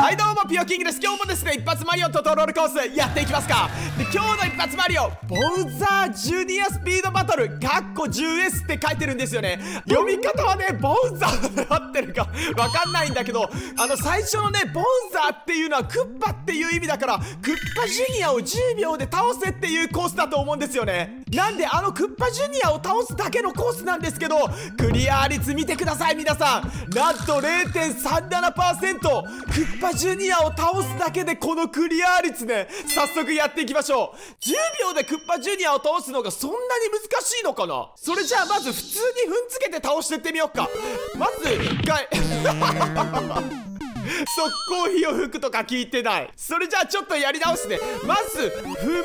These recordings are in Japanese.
はいどうもピオキングです。今日もですね一発マリオとトロールコースやっていきますか。で今日の一発マリオボウザージュニアスピードバトルカッコ 10S って書いてるんですよね。読み方はねボウザーで合ってるか わかんないんだけどあの最初のねボウザーっていうのはクッパっていう意味だからクッパジュニアを10秒で倒せっていうコースだと思うんですよね。なんであのクッパジュニアを倒すだけのコースなんですけどクリア率見てください皆さん。なんと0.37%クッパジュニアを倒すだけでこのクリア率ね早速やっていきましょう。10秒でクッパジュニアを倒すのがそんなに難しいのかな？それじゃあまず普通に踏んづけて倒してってみようか。まず1回。速攻火を吹くとか聞いてない。それじゃあちょっとやり直すね。まず踏む。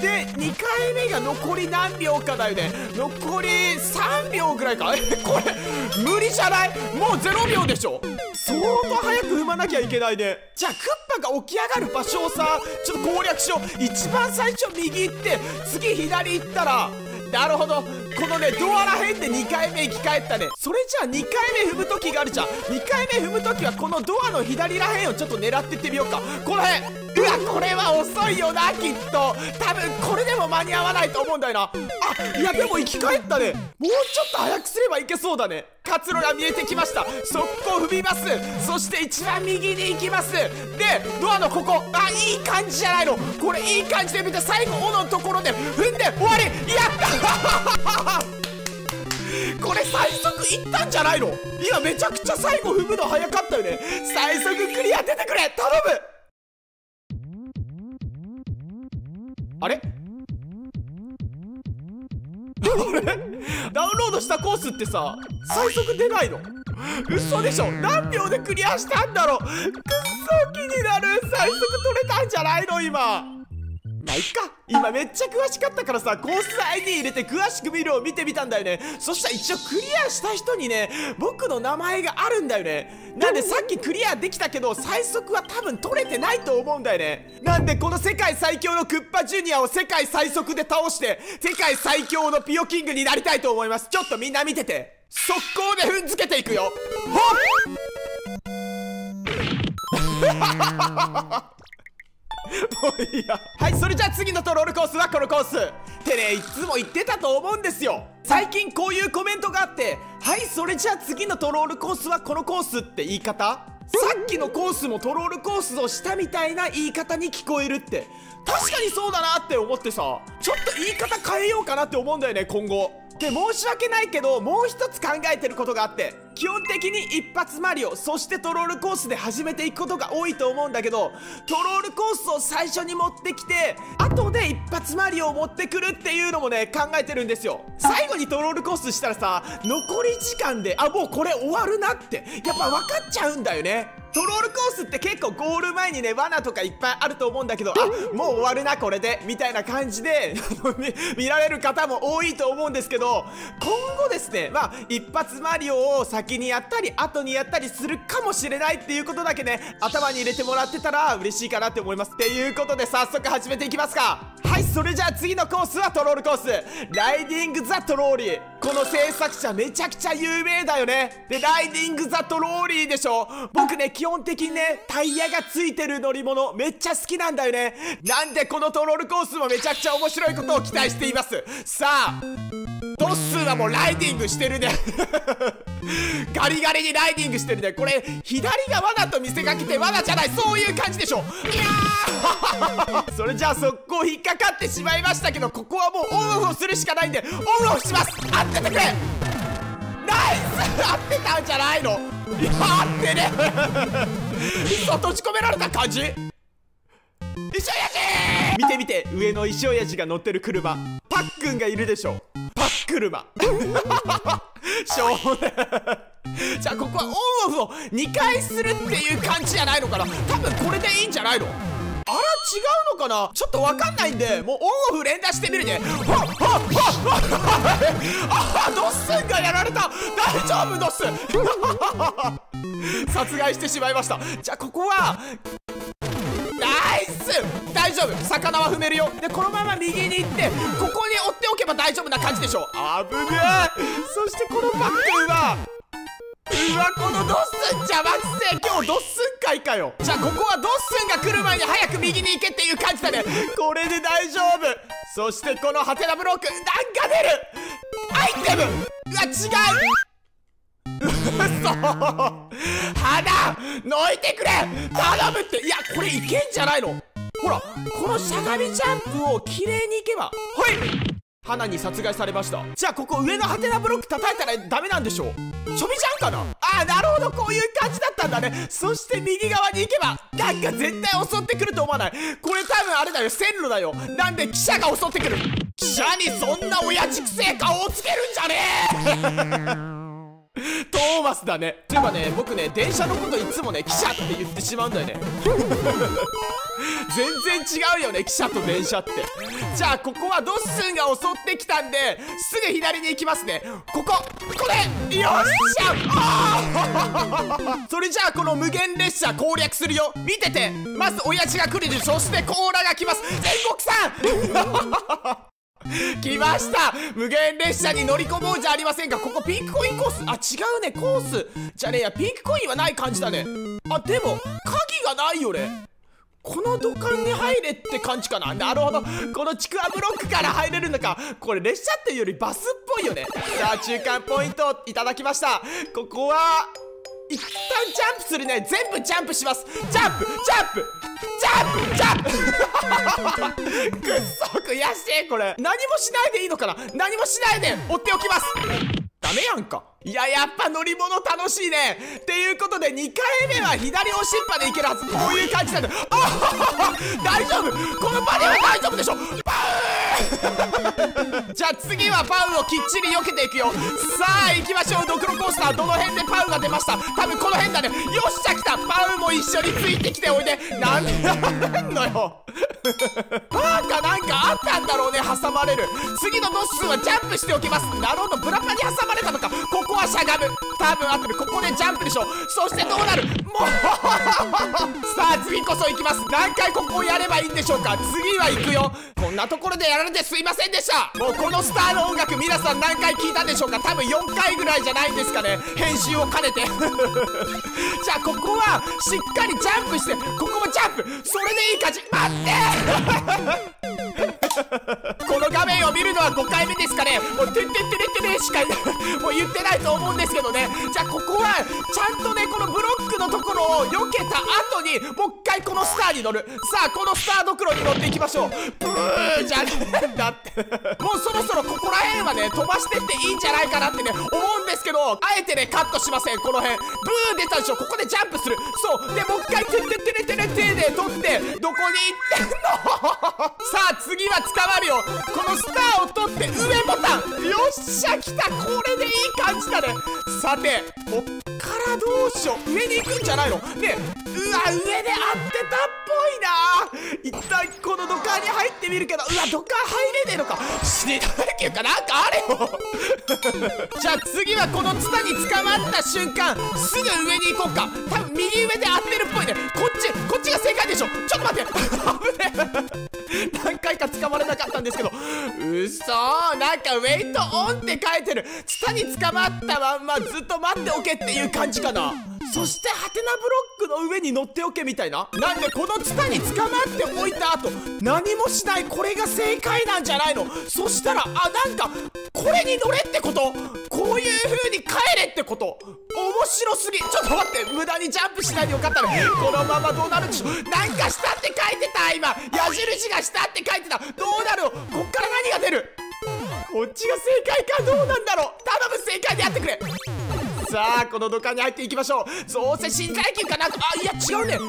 で2回目が残り何秒かだよね。残り3秒ぐらいか。えこれ無理じゃない？もう0秒でしょ。相当早く踏まなきゃいけないね。じゃあクッパが起き上がる場所をさちょっと攻略しよう。一番最初右行って次左行ったら。なるほど。このねドアらへんで2回目生き返ったね。それじゃあ2回目踏む時があるじゃん。2回目踏む時はこのドアの左らへんをちょっと狙ってってみようか。この辺。うわこれは遅いよなきっと。多分これでも間に合わないと思うんだよな。あいやでも生き返ったね。もうちょっと早くすればいけそうだね。活路が見えてきました。速攻踏みます。そして一番右に行きます。でドアのここ。あいい感じじゃないの。これいい感じで見て最後「お」のところで踏んで終わり。やった これ最速いったんじゃないの。今めちゃくちゃ最後踏むの早かったよね。最速クリア出てくれ。頼む。あれ？ダウンロードしたコースってさ最速出ないの？嘘でしょ？何秒でクリアしたんだろう？くっそ気になる！最速取れたんじゃないの？今。まあいっか。今めっちゃ詳しかったからさコース ID 入れて詳しく見るを見てみたんだよね。そしたら一応クリアした人にね僕の名前があるんだよね。なんでさっきクリアできたけど最速は多分取れてないと思うんだよね。なんでこの世界最強のクッパジュニアを世界最速で倒して世界最強のピオキングになりたいと思います。ちょっとみんな見てて。速攻で踏んづけていくよ。ほっ！もういいや。はいそれじゃあ次のトロールコースはこのコース。ってねいつも言ってたと思うんですよ。最近こういうコメントがあってはいそれじゃあ次のトロールコースはこのコースって言い方？さっきのコースもトロールコースをしたみたいな言い方に聞こえるって。確かにそうだなって思ってさ。ちょっと言い方変えようかなって思うんだよね今後。で申し訳ないけどもう一つ考えてることがあって。基本的に一発マリオそしてトロールコースで始めていくことが多いと思うんだけどトロールコースを最初に持ってきて後で一発マリオを持ってくるっていうのもね考えてるんですよ。最後にトロールコースしたらさ残り時間であもうこれ終わるなってやっぱ分かっちゃうんだよね。トロールコースって結構ゴール前にね罠とかいっぱいあると思うんだけどあもう終わるなこれでみたいな感じで 見られる方も多いと思うんですけど今後ですねまあ一発マリオを先先にやったり後にやったりするかもしれないっていうことだけね頭に入れてもらってたら嬉しいかなって思います。っていうことで早速始めていきますか。はいそれじゃあ次のコースはトロールコース。 Riding the Trolley。この制作者めちゃくちゃ有名だよね。で Riding the Trolley でしょ。僕ね基本的にねタイヤがついてる乗り物めっちゃ好きなんだよね。なんでこのトロールコースもめちゃくちゃ面白いことを期待しています。さあーはもうライディングしてるね。ガリガリにライディングしてるね。これ左が罠と見せかけて罠じゃない。そういう感じでしょ。いやー。それじゃあ速攻引っかかってしまいましたけどここはもうオンオフをするしかないんでオンオフします。当ててくれ。ナイス。合ってたんじゃないの。いや合ってね。嘘閉じ込められた感じ石親父見て見て上の石親父が乗ってる車。パックンがいるでしょ。パッ車少年じゃあここはオンオフを2回するっていう感じじゃないのかな。多分これでいいんじゃないの。あら違うのかな。ちょっとわかんないんでもうオンオフ連打してみるね。はっはっはっあドッスンがやられた大丈夫ドッスン殺害してしまいましたじゃあここは大丈夫。魚は踏めるよ。でこのまま右に行ってここに追っておけば大丈夫な感じでしょ危ねえ。そしてこのパックンはうわこのドッスン邪魔くせえ。今日ドッスン回かよ。じゃあここはドッスンが来る前に早く右に行けっていう感じだね。これで大丈夫。そしてこのハテナブロックなんか出る。アイテム。うわ違う。嘘。花抜いてくれ。頼むって。いやこれいけんじゃないの？ほらこのしゃがみジャンプを綺麗にいけばはい。花に殺害されました。じゃあここ上のハテナブロック叩いたらダメなんでしょう。ちょびじゃんかな？あーなるほど。こういう感じだったんだね。そして右側に行けばなんか絶対襲ってくると思わない。これ多分あれだよ。線路だよ。なんで汽車が襲ってくる。汽車にそんな親父くせえ顔をつけるんじゃねえ。トーマスだね。といえばね僕ね電車のこといつもね汽車って言ってしまうんだよね。全然違うよね汽車と電車って。じゃあここはドッスンが襲ってきたんですぐ左に行きますね。こここれよっしゃ!あそれじゃあこの無限列車攻略するよ。見ててまず親父が来るそして甲羅が来ます。全国さん! 来ました。無限列車に乗り込もうじゃありませんか。ここピンクコインコース。あ違うね。コース。じゃねえや。ピンクコインはない感じだね。あでも鍵がないよね。この土管に入れって感じかな。なるほど。このちくわブロックから入れるのか。これ列車っていうよりバスっぽいよね。さあ中間ポイントいただきました。ここは一旦ジャンプするね全部ジャンプします。ジャンプジャンプジャンプジャンプ。くっそ悔しいこれ。何もしないでいいのかな？何もしないで追っておきます。ダメやんか。いややっぱ乗り物楽しいね。っていうことで2回目は左押しっぱでいけるはず。こういう感じなんだ。あ 大丈夫。この場では大丈夫でしょ。パウじゃあ次はパウをきっちり避けていくよ。さあ行きましょう。ドクロコースターどの辺でパウが出ました。多分この辺だね。よっしゃ来た。パウも一緒についてきておいで。なんでなんのよ。まれる。次のドッスンはジャンプしておきます。なるほどブラパに挟まれたのか。ここはしゃがむ。多分あとでここでジャンプでしょそしてどうなる？もう さあ次こそ行きます。何回ここをやればいいんでしょうか。次は行くよ。こんなところでやられてすいませんでした。もうこのスターの音楽皆さん何回聞いたんでしょうか。多分4回ぐらいじゃないですかね。編集を兼ねて。じゃあここはしっかりジャンプしてここもジャンプ。それでいい感じ。待って！この画面を見るのは5回目ですかね。もう「てってってれってれ」しかもう言ってないと思うんですけどね。じゃあここはちゃんとねこのブロックのところを避けた後にもう一回このスターに乗る。さあこのスタードクロに乗っていきましょう。ブーじゃねえんだって。もうそろそろここら辺はね飛ばしてっていいんじゃないかなってね思うんですけどあえてねカットしません。この辺。ブー出たでしょ。ここでジャンプする。そう。でもう一回「てってってれってれって」で取ってどこに行ってんのさあ次は捕まるよこのスターを取って上ボタンよっしゃ来たこれでいい感じだね。さてこっからどうしよう。上に行くんじゃないの。ねうわ上で合ってたっぽいな。一旦この土管に入ってみるけどうわ土管入れねえのか。死ねたっていうかなんかあれよ。じゃあ次はこのツタに捕まった瞬間すぐ上に行こうか。多分右上で合ってるっぽいね。こっちこっちが正解でしょ。ちょっと待って。危ねえ。回か捕まれなかったんですけどうそなんかウェイトオンって書いてる。ツタに捕まったまんまずっと待っておけっていう感じかな。そしてハテナブロックの上に乗っておけみたいな。なんでこのツタに捕まっておいた後何もしないこれが正解なんじゃないの。そしたらあなんかこれに乗れってこと。こういう風に帰れってこと。面白すぎ。ちょっと待って無駄にジャンプしないでよかったね。このままどうなるんでしょう。なんかしたって書いてた今。矢印がしたって書いてた。どうなる？こっから何が出る？こっちが正解かどうなんだろう？頼む正解でやってくれ。さあこの土管に入っていきましょう。どうせ新階級かな？あいや違うね。中間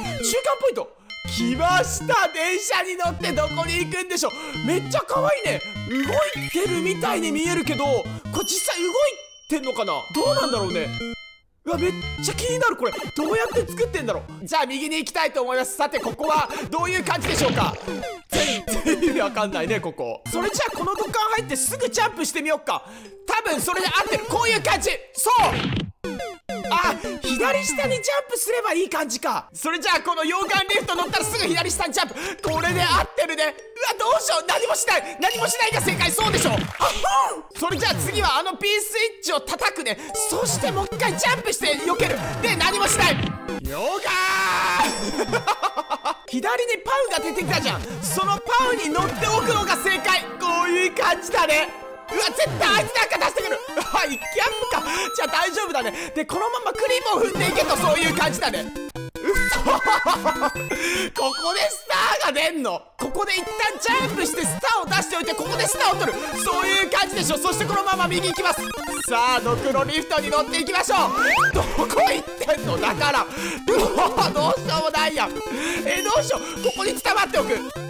ポイント。来ました。電車に乗ってどこに行くんでしょう。めっちゃ可愛いね。動いてるみたいに見えるけどこれ実際動いてんのかな？どうなんだろうね。うわめっちゃ気になるこれ。どうやって作ってんだろう。じゃあ右に行きたいと思います。さてここはどういう感じでしょうか。全然意味わかんないねここ。それじゃあこの土管入ってすぐジャンプしてみよっか。多分それで合ってる。こういう感じ。そう。あ左下にジャンプすればいい感じか。それじゃあこの溶岩リフト乗ったらすぐ左下にジャンプ。これで合ってるね。うわどうしよう。何もしない。何もしないが正解。そうでしょ。あそれじゃあ次はあの P スイッチを叩くね。そしてもう一回ジャンプして避ける。で何もしない。ヨガ 左にパウが出てきたじゃん。そのパウに乗っておくのが正解。こういう感じだね。うわ絶対あいつなんか出してくる。あいキャンプか。じゃあ大丈夫だね。でこのままクリームを踏んでいけとそういう感じだね。うそここでスターが出んの。ここで一旦ジャンプしてスターを出しておいてここでスターを取る。そういう感じでしょ。そしてこのまま右行きます。さあドクロリフトに乗っていきましょう。どこ行ってんの？だから。うわどうしようもないやん。えどうしよう。ここに伝まっておく。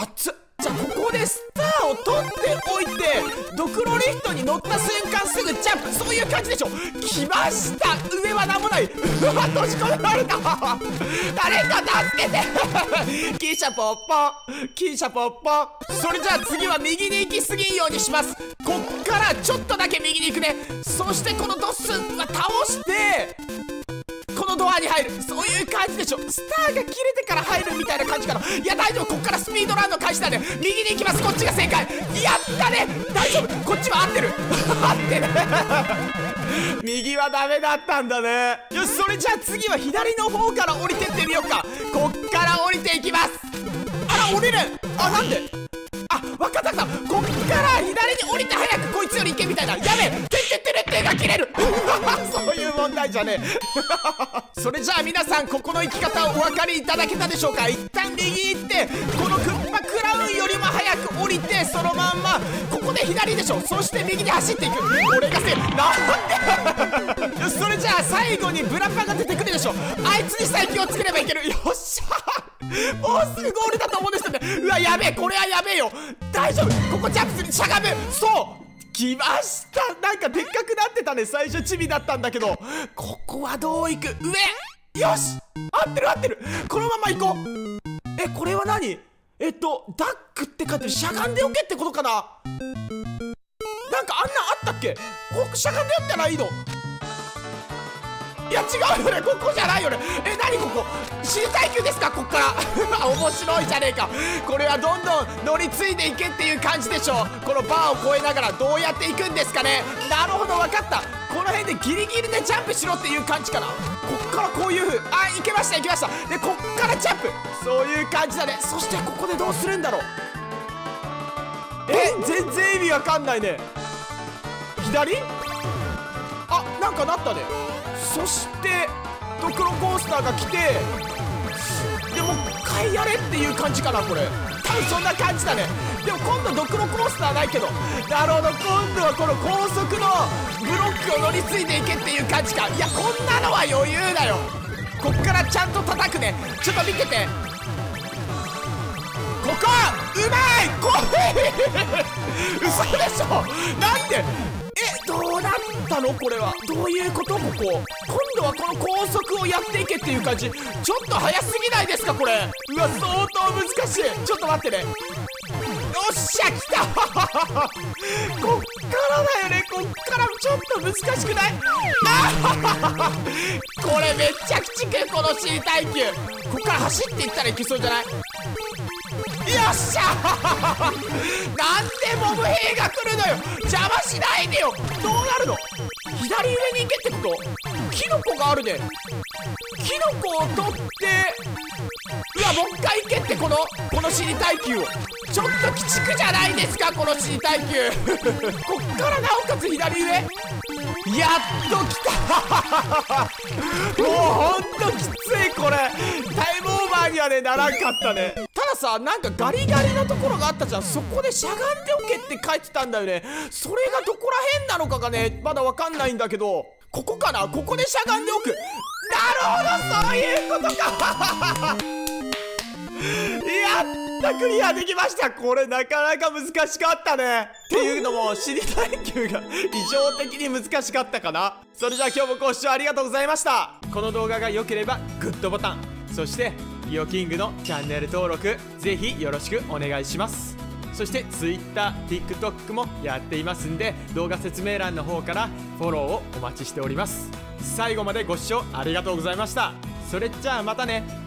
熱っ。じゃあここでスターを取っておいてドクロリフトに乗った瞬間すぐジャンプ。そういう感じでしょ。来ました。上は何もない。うわ閉じ込められた。誰か助けて。キーシャポッポ。キーシャポッポ。それじゃあ次は右に行き過ぎんようにします。こっからちょっとだけ右に行くね。そしてこのドッスンは倒してのドアに入る。そういう感じでしょ。スターが切れてから入るみたいな感じかな。いや大丈夫。こっからスピードランの開始だね右に行きます。こっちが正解。やったね。大丈夫。こっちは合ってる。合ってる。右はダメだったんだね。よしそれじゃあ次は左の方から降りてってみようか。こっから降りていきます。あら降りる。あなんで？あ分かった分かった。こっから左に降りて早くこいつより行けみたいな。やべえ。てってってれってが切れる。そういう問題じゃねえ。それじゃあ皆さんここの行き方をお分かりいただけたでしょうか。一旦右行ってこのクッパクラウンよりも早く降りてそのまんまここで左でしょ。そして右に走っていく。俺がせなんで？それじゃあ最後にブラッパが出てくるでしょ。あいつにさえ気をつければいける。よっしゃ。もうすぐゴールだと思うんですよね。うわやべえこれはやべえよ。大丈夫。ここジャンプする。しゃがむ。そう。来ました。なんかでっかくなってたね。最初チビだったんだけど。ここはどういく？上！よし！合ってる合ってる。このまま行こう。えこれは何？えっとダックって書いてる。しゃがんでおけってことかな？なんかあんなんあったっけ？ここしゃがんでおったらいいの。いや違うよね。ここじゃないよね。え何ここ？身体級ですか？こっから。面白いじゃねえか。これはどんどん乗り継いでいけっていう感じでしょこのバーを越えながらどうやっていくんですかね。なるほど分かった。この辺でギリギリでジャンプしろっていう感じかな。こっからこういう風あ行けました行けました。でこっからジャンプ。そういう感じだね。そしてここでどうするんだろう。え全然意味わかんないね。左？あなんかなったね。そしてドクロコースターが来てでもう一回やれっていう感じかなこれ。多分そんな感じだね。でも今度ドクロコースターないけどなるほど今度はこの高速のブロックを乗り継いでいけっていう感じか。いやこんなのは余裕だよ。こっからちゃんと叩くね。ちょっと見てて。ここうまい！これ 嘘でしょ？なんで？なったの？これは。どういうこと？ここ。今度はこの高速をやっていけっていう感じ。ちょっと早すぎないですかこれ？うわ相当難しい。ちょっと待ってね。よっしゃ来た。こっからだよね。こっからちょっと難しくない？あこれめっちゃくちくこの C 耐久こっから走っていったらいけそうじゃない？っしゃなんでモブ兵が来るのよ！邪魔しないでよ！どうなるの？左上に行けってこと？キノコがあるね。キノコを取ってうわもう一回行けってこのこの死に耐久を。ちょっと鬼畜じゃないですかこの死に耐久。こっからなおかつ左上。やっと来た。もうほんときついこれ。タイムオーバーにはねならんかったね。さなんかガリガリなところがあったじゃん。そこでしゃがんでおけって書いてたんだよね。それがどこら辺なのかがねまだわかんないんだけど。ここかな？ここでしゃがんでおく。なるほどそういうことか。やったクリアできました。これなかなか難しかったね。っていうのも知りたい級が異常的に難しかったかな。それじゃあ今日もご視聴ありがとうございました。この動画が良ければグッドボタン。そしてリオキングのチャンネル登録ぜひよろしくお願いします。そして TwitterTikTok もやっていますんで動画説明欄の方からフォローをお待ちしております。最後までご視聴ありがとうございました。それじゃあまたね。